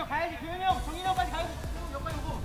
교현이 가야지 교현이 형 정인이 형까지 가야지. 여기까지 오고.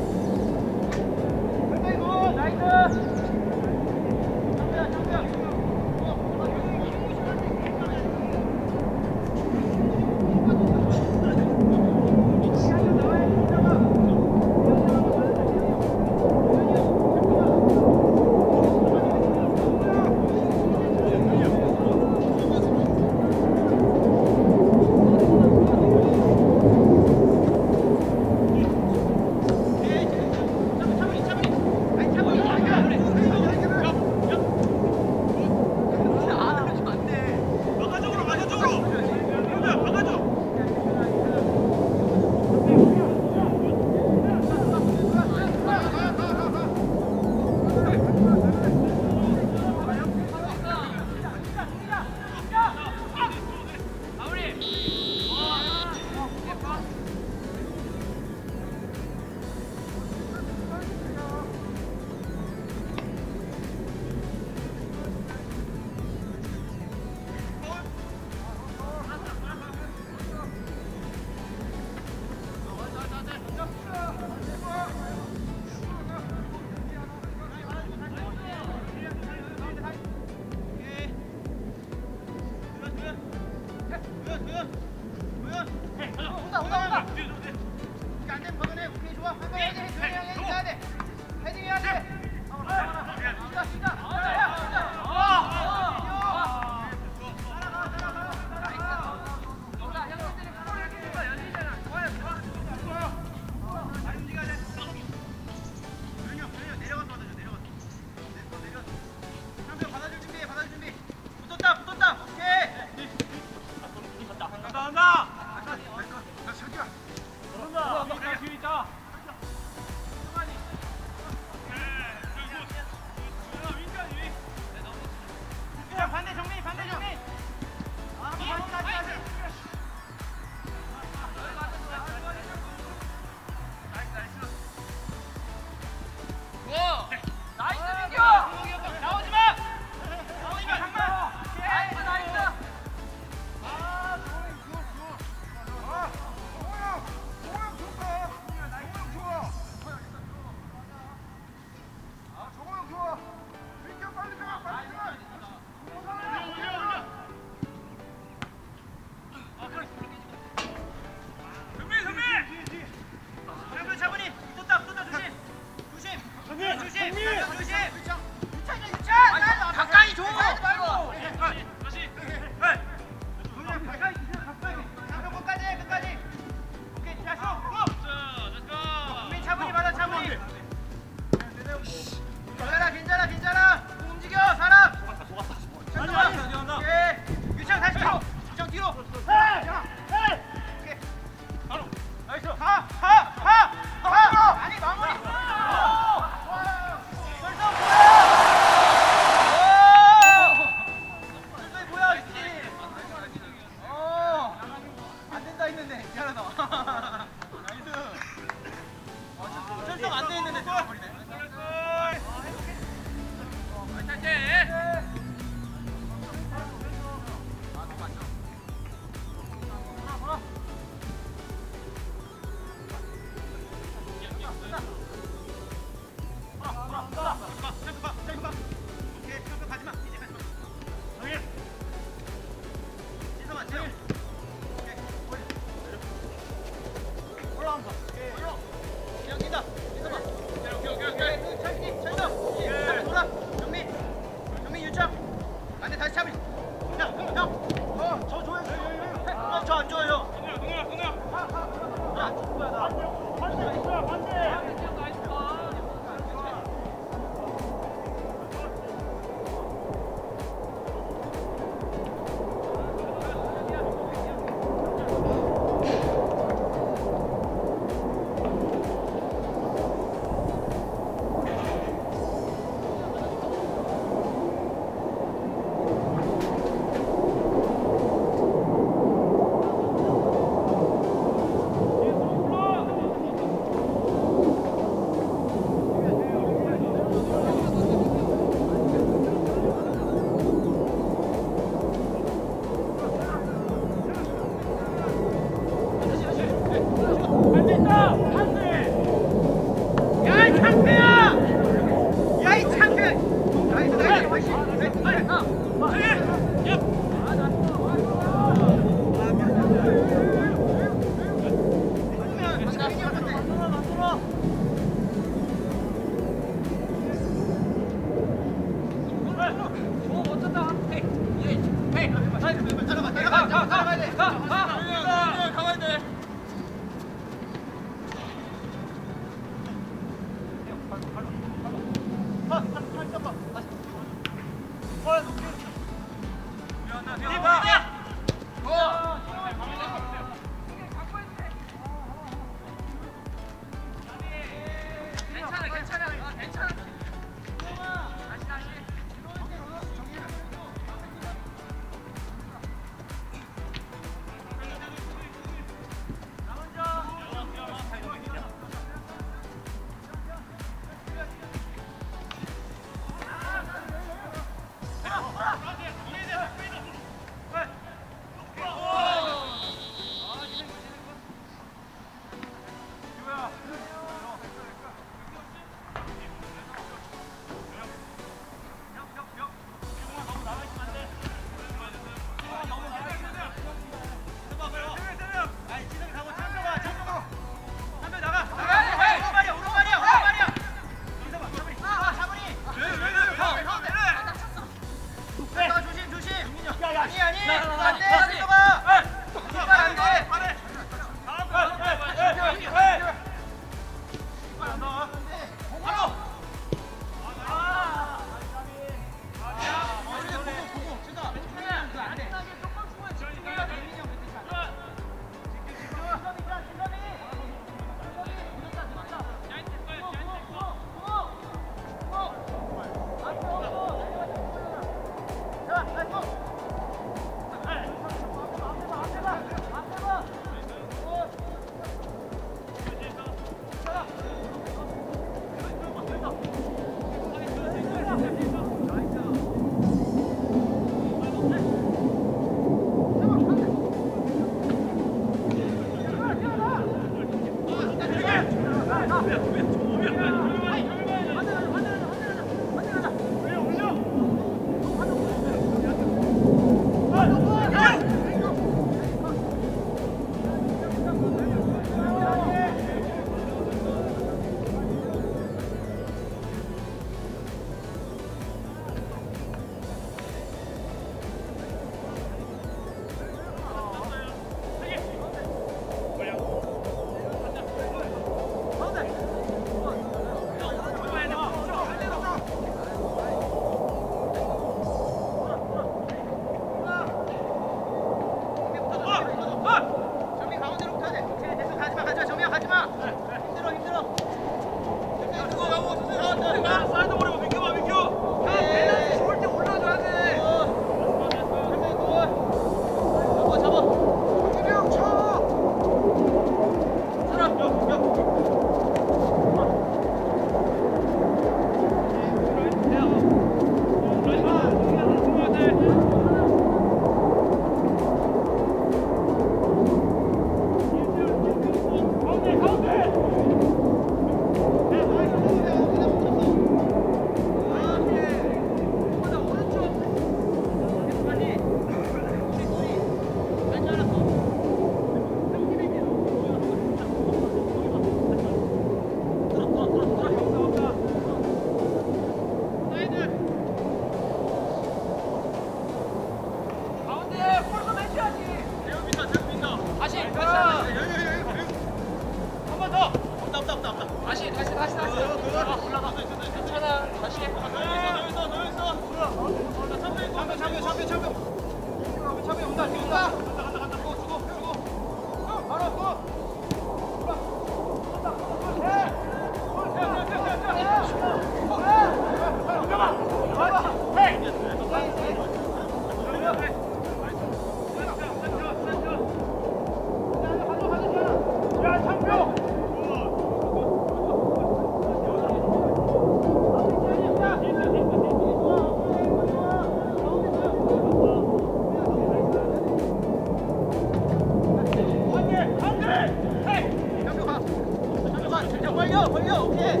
벌려 벌려 오케이.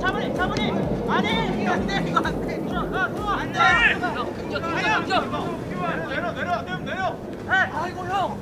차분히 차분히. 안돼 안돼 이거 안돼. 들어가 들어가 안돼. 야, 금전, 금전, 금전. 내려 내려 내려 내려 아이고 형.